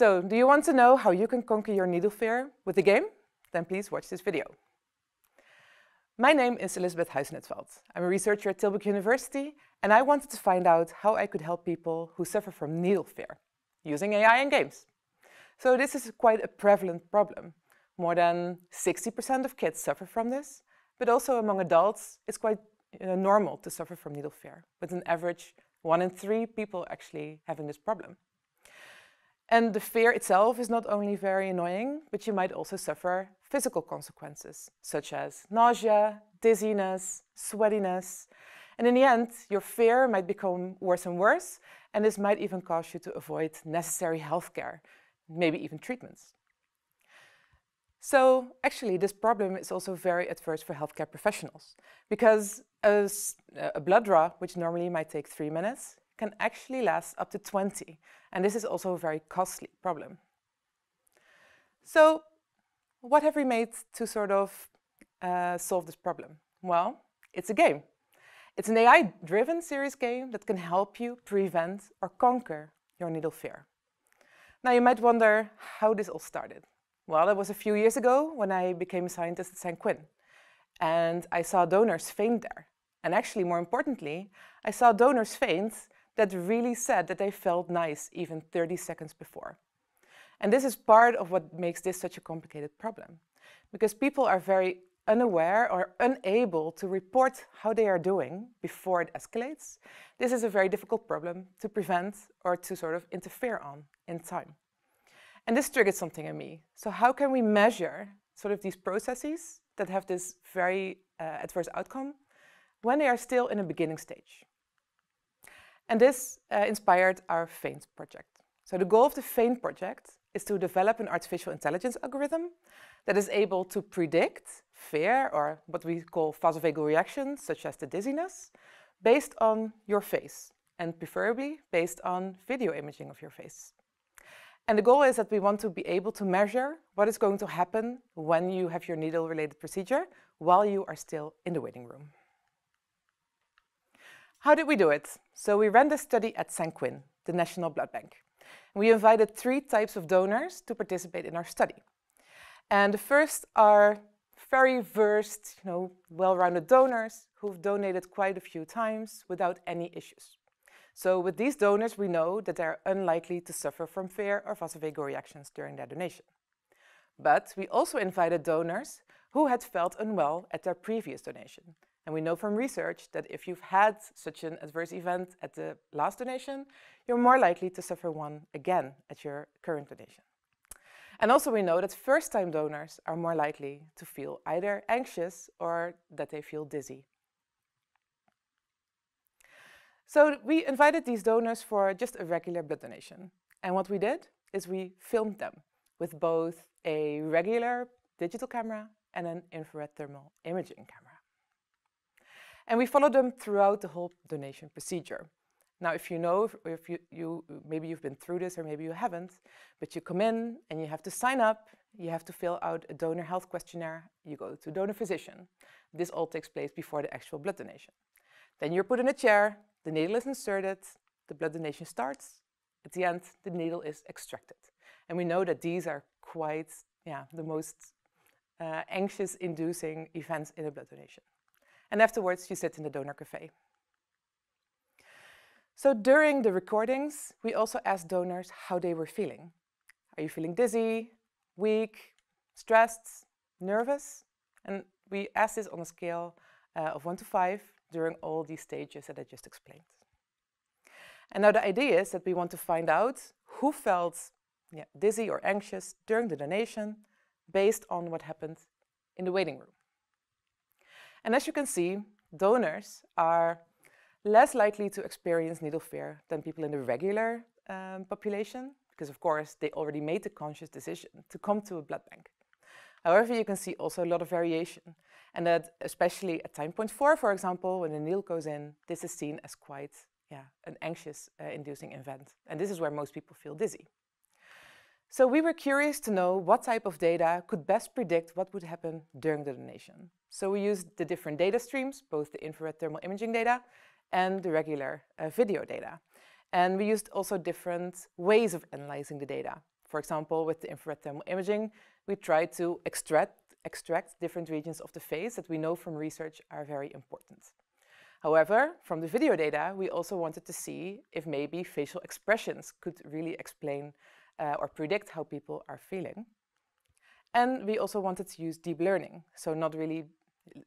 So, do you want to know how you can conquer your needle fear with the game? Then please watch this video. My name is Elisabeth Huis in 't Veld. I'm a researcher at Tilburg University, and I wanted to find out how I could help people who suffer from needle fear using AI and games. So this is quite a prevalent problem. More than 60% of kids suffer from this, but also among adults, it's quite uh, normal to suffer from needle fear, with an average one in three people actually having this problem. And the fear itself is not only very annoying, but you might also suffer physical consequences, such as nausea, dizziness, sweatiness. And in the end, your fear might become worse and worse, and this might even cause you to avoid necessary healthcare, maybe even treatments. So actually, this problem is also very adverse for healthcare professionals because a, a, blood draw, which normally might take three minutes, can actually last up to 20. And this is also a very costly problem. So what have we made to sort of uh, solve this problem? Well, it's a game. It's an AI-driven serious game that can help you prevent or conquer your needle fear. Now you might wonder how this all started. Well, it was a few years ago when I became a scientist at Sanquin. And I saw donors faint there. And actually, more importantly, I saw donors faint that really said that they felt nice even 30 seconds before. And this is part of what makes this such a complicated problem. Because people are very unaware or unable to report how they are doing before it escalates. This is a very difficult problem to prevent or to sort of interfere on in time. And this triggered something in me. So how can we measure sort of these processes that have this very uh, adverse outcome when they are still in a beginning stage? And this uh, inspired our FAINT project. So the goal of the FAINT project is to develop an artificial intelligence algorithm that is able to predict fear or what we call vasovagal reactions, such as the dizziness, based on your face and preferably based on video imaging of your face. And the goal is that we want to be able to measure what is going to happen when you have your needle-related procedure while you are still in the waiting room. How did we do it? So we ran this study at Sanquin, the National Blood Bank. We invited three types of donors to participate in our study. And the first are very versed, you know, well-rounded donors who've donated quite a few times without any issues. So with these donors, we know that they're unlikely to suffer from fear or vasovagal reactions during their donation. But we also invited donors who had felt unwell at their previous donation. And we know from research that if you've had such an adverse event at the last donation, you're more likely to suffer one again at your current donation. And also we know that first-time donors are more likely to feel either anxious or that they feel dizzy so we invited these donors for just a regular blood donation. And what we did is we filmed them with both a regular digital camera and an infrared thermal imaging camera. And we follow them throughout the whole donation procedure. Now, if you know, if you, you, maybe you've been through this or maybe you haven't, but you come in and you have to sign up, you have to fill out a donor health questionnaire, you go to donor physician. This all takes place before the actual blood donation. Then you're put in a chair, the needle is inserted, the blood donation starts. At the end, the needle is extracted. And we know that these are quite yeah, the most uh, anxious inducing events in a blood donation. And afterwards, you sit in the donor cafe. So during the recordings, we also asked donors how they were feeling. Are you feeling dizzy, weak, stressed, nervous? And we asked this on a scale uh, of one to five, during all these stages that I just explained. And now the idea is that we want to find out who felt yeah, dizzy or anxious during the donation based on what happened in the waiting room. And as you can see, donors are less likely to experience needle fear than people in the regular um, population, because of course they already made the conscious decision to come to a blood bank. However, you can see also a lot of variation. And that especially at time point four, for example, when the needle goes in, this is seen as quite yeah, an anxious uh, inducing event. And this is where most people feel dizzy. So we were curious to know what type of data could best predict what would happen during the donation. So we used the different data streams, both the infrared thermal imaging data and the regular uh, video data. And we used also different ways of analyzing the data. For example, with the infrared thermal imaging, we tried to extract, extract different regions of the face that we know from research are very important. However, from the video data, we also wanted to see if maybe facial expressions could really explain uh, or predict how people are feeling. And we also wanted to use deep learning, so not really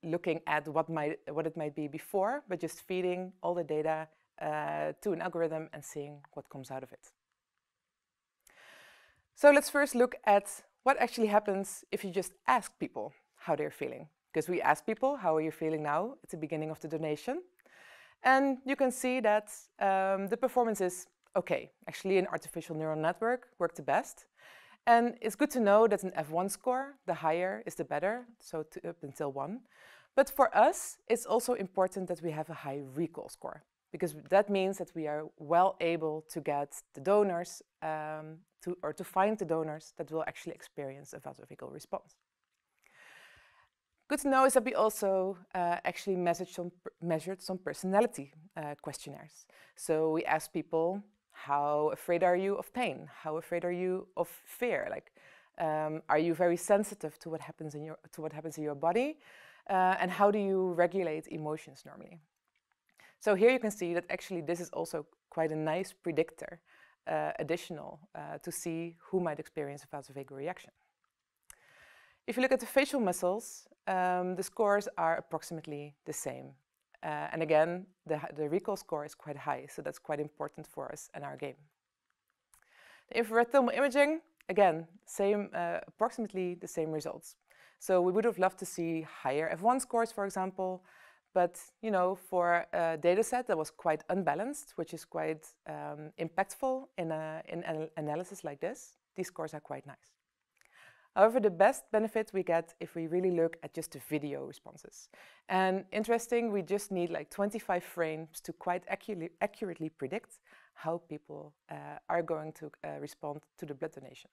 looking at what, might, what it might be before, but just feeding all the data uh, to an algorithm and seeing what comes out of it. So let's first look at what actually happens if you just ask people how they're feeling. Because we ask people, how are you feeling now at the beginning of the donation? And you can see that um, the performance is okay. Actually, an artificial neural network worked the best. And it's good to know that an F1 score, the higher is the better, so up until 1. But for us, it's also important that we have a high recall score, because that means that we are well able to get the donors um, to, or to find the donors that will actually experience a vasovagal response. Good to know is that we also uh, actually measured some, measured some personality uh, questionnaires. So we asked people how afraid are you of pain? How afraid are you of fear? Like, um, are you very sensitive to what happens in your to what happens in your body? Uh, and how do you regulate emotions normally? So here you can see that actually this is also quite a nice predictor, uh, additional, uh, to see who might experience a vasovagal reaction. If you look at the facial muscles, um, the scores are approximately the same. Uh, and again, the, the recall score is quite high, so that's quite important for us in our game. The infrared thermal imaging, again, same, uh, approximately the same results. So we would have loved to see higher F1 scores, for example, but you know, for a data set that was quite unbalanced, which is quite um, impactful in, a, in an analysis like this, these scores are quite nice. However, the best benefit we get if we really look at just the video responses. And interesting, we just need like 25 frames to quite accurately, predict how people uh, are going to uh, respond to the blood donation.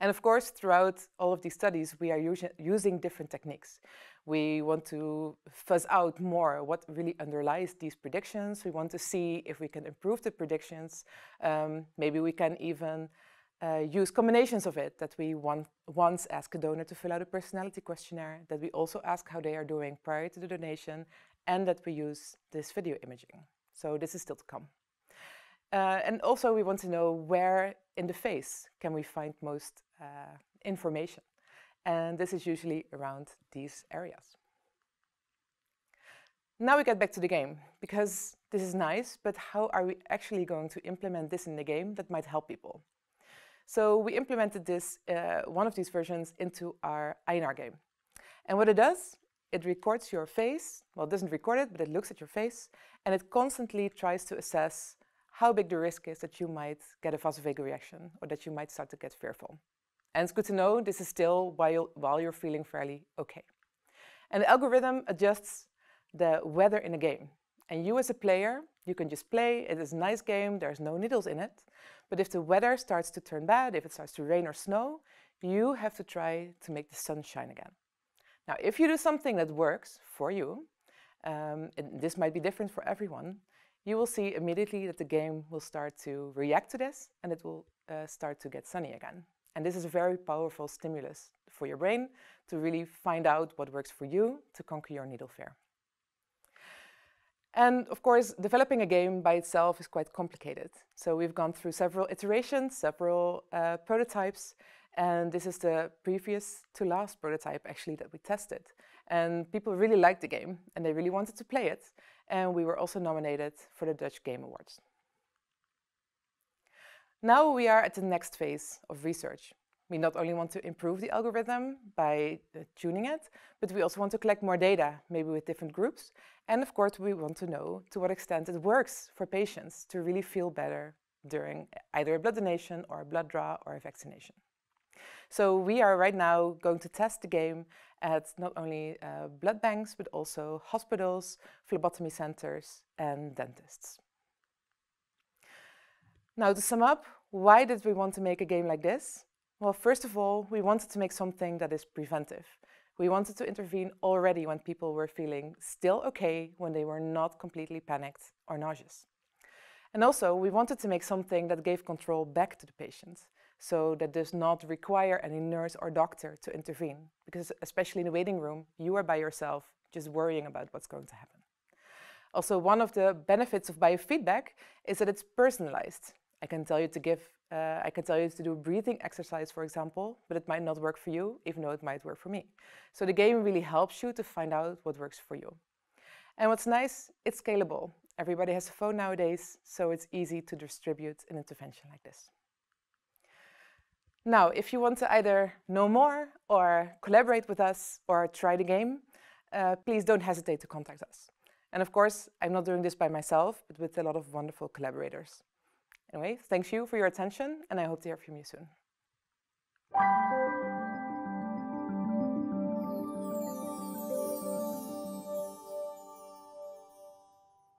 And of course, throughout all of these studies, we are using different techniques. We want to fuzz out more what really underlies these predictions. We want to see if we can improve the predictions. Um, maybe we can even uh, use combinations of it, that we want, once ask a donor to fill out a personality questionnaire, that we also ask how they are doing prior to the donation, and that we use this video imaging. So this is still to come. Uh, and also we want to know where in the face can we find most uh, information. And this is usually around these areas. Now we get back to the game, because this is nice, but how are we actually going to implement this in the game that might help people? So we implemented this, uh, one of these versions into our Einar game. And what it does, it records your face. Well, it doesn't record it, but it looks at your face. And it constantly tries to assess how big the risk is that you might get a vasovagal reaction or that you might start to get fearful. And it's good to know this is still while, while you're feeling fairly okay. And the algorithm adjusts the weather in a game. And you as a player, you can just play, it is a nice game, there's no needles in it. But if the weather starts to turn bad, if it starts to rain or snow, you have to try to make the sun shine again. Now, if you do something that works for you, um, and this might be different for everyone, you will see immediately that the game will start to react to this and it will uh, start to get sunny again. And this is a very powerful stimulus for your brain to really find out what works for you to conquer your needle fear. And of course, developing a game by itself is quite complicated. So we've gone through several iterations, several uh, prototypes, and this is the previous to last prototype actually that we tested. And people really liked the game and they really wanted to play it. And we were also nominated for the Dutch Game Awards. Now we are at the next phase of research. We not only want to improve the algorithm by uh, tuning it, but we also want to collect more data, maybe with different groups. And of course, we want to know to what extent it works for patients to really feel better during either a blood donation or a blood draw or a vaccination. So we are right now going to test the game at not only uh, blood banks, but also hospitals, phlebotomy centers, and dentists. Now to sum up, why did we want to make a game like this? Well, first of all, we wanted to make something that is preventive. We wanted to intervene already when people were feeling still okay, when they were not completely panicked or nauseous. And also, we wanted to make something that gave control back to the patient, so that does not require any nurse or doctor to intervene, because especially in the waiting room, you are by yourself, just worrying about what's going to happen. Also, one of the benefits of biofeedback is that it's personalized. I can tell you to give, uh, I can tell you to do a breathing exercise, for example, but it might not work for you, even though it might work for me. So the game really helps you to find out what works for you. And what's nice, it's scalable. Everybody has a phone nowadays, so it's easy to distribute an intervention like this. Now, if you want to either know more or collaborate with us or try the game, uh, please don't hesitate to contact us. And of course, I'm not doing this by myself, but with a lot of wonderful collaborators. Anyway, thanks you for your attention, and I hope to hear from you soon.